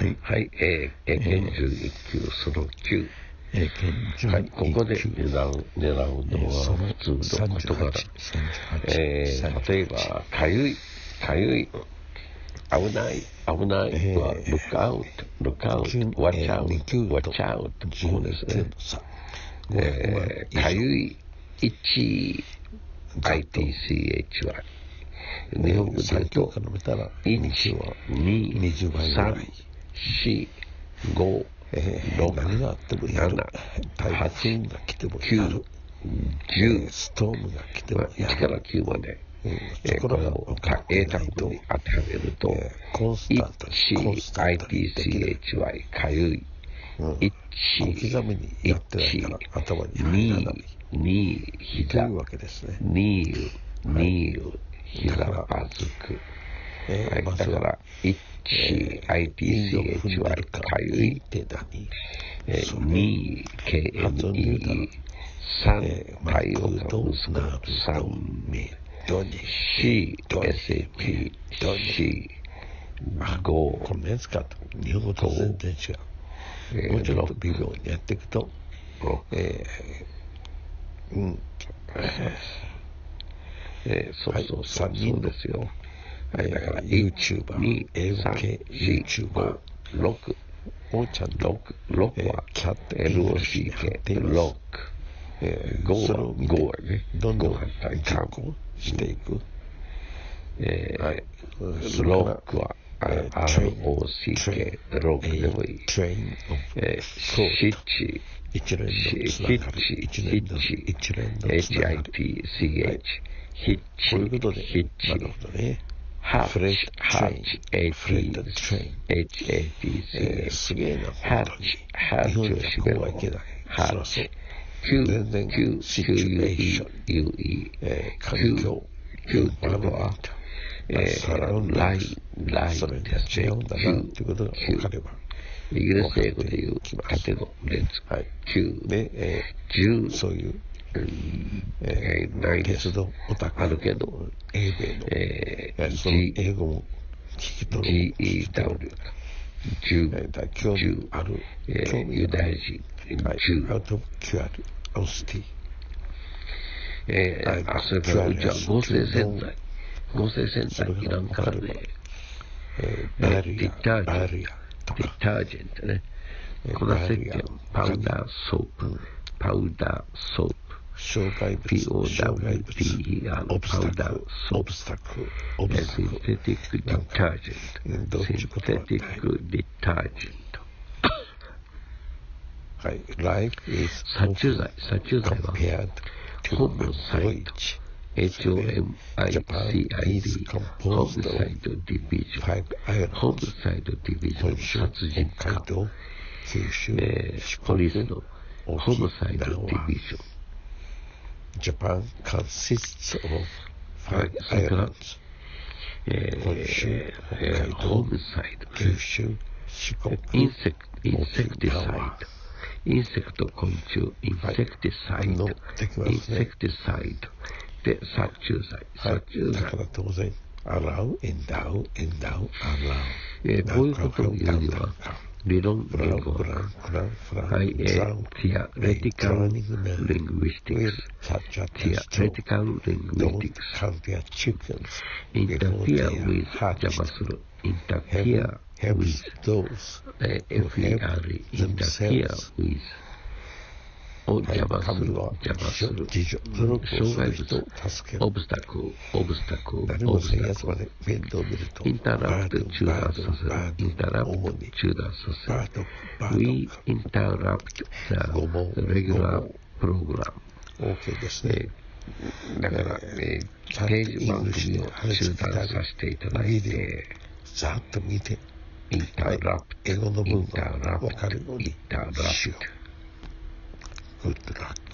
はい。はい、えー、えー、拳11級その9。えー、県はい、ここで11級。狙う、狙うのはその普通の事柄。38えー、例えば、かゆい、かゆい、危ない、危ない。えー。は、look out, look out, 9 watch えー out, 9 watch out こうですね。えー、かゆい、1、ITCHY。日本語で言う3教と科、の見たら、1、日は2、20倍ぐらい。3、4、5、えー6、何があってもやる7。台風が来てもやる。9、10、ストームが来てもや1からる。9まで。うんえー、これを英単語に当てはめると、えーコンスタントにコンスタントにできる 1CITCHY かゆい、うん1、小刻みにやってないから頭に入らない2、2、と膝いう、わけですね。2、2、膝がバズく。はい、えーまずは。だから、1、インドを踏んで ITCHY るか、かゆい、って何えーそれ2、発音で言うたら KNE、え3、ー太陽がマクド息子ナルド3、メドに C、ドに SAP、ドに C、こ5、んなやつか？と。日本語と全然違えう。もうちょっと微妙にやっていくと、6、えーうん、えーそうそう三人ですよ。えー YouTuber 2、英語系3、4、YouTuber 5、6、おーちゃんと、6、6えーは、キャット。ます6、えー5は、それを見て5はね、5どんどんは大実胆。行してい。く。えーはいそれから6は、えー。ROCK、6でもいい。トレインえー、そう7、一連のつながり、一連の、一連のつながり。HITCH、ヒッチ、ヒッチな、るほどね。ハフレッッチ、トハッチ、フレットトレイン。え HATCH、ーすげえな、ハッチ、ハ。ッチ日本じゃこうはいけない。ハッチ。。全然シチュエーションえー環境、うのは、えー、ドライン、ライそれが。違うんだな、ということが分かれば。イギリス英語で言う縦の連続。はい。で、え10ー、そういう、えー、ないです。鉄。道オタクあるけど、英米の、えー、えーその英語も聞き取る。GEW、え10ー、だ興味ある。えー、ユダヤ。人、はい。10、アウトキュアル、オスティ。えはい。ー、あ、それから、うちは合成洗剤。合成洗剤いらんからね。えー、バリディタア、ージェン。トディか、タージェントね。えー粉石鹸、パウダーソープ、パウダーソープ、障害物、障害物、オブスタクル、オブスタクル、オブシスタクル。ンテティックディタージェント。シンテティックディタージェント。はい。Life is 殺虫剤、殺虫剤は、ホームサイト. HOMICID、ホームサイドディビジョン。ホ.ムサイドディビジョン殺人北海家。道、九州、えポリス国、のホームサイドディビジョン。Japan consists of は five い、それから islands. え本州ー、えー、北海道ホームサイド。九州、四国、インセクト、インセクティサイド。インセクト昆虫、インセクティサイド。はいできますねインセクティサイド。で、殺虫剤。はい殺虫。剤だから。当然、allow, endow, endow, allow. えーこういうことを言うには、little network, IA, theoretical linguistics, theoretical linguistics, interfere with JavaScript, interfere with uh, FER, interfere with を邪魔する。邪魔する。自助努力を障害する人を物。助けるオ。ブスタクル、オブスタクル、タクル。やつまで面倒を見ると、インタラプト中断させる。インタラプト中断させる。We interrupt the regular program. ド、OK ですえね。ーだから、えー、掲示番組を中断させていただいて、ざーっと見て、インタラプト、英語のイン文がタラプト、インタラプしよう。グッドラック。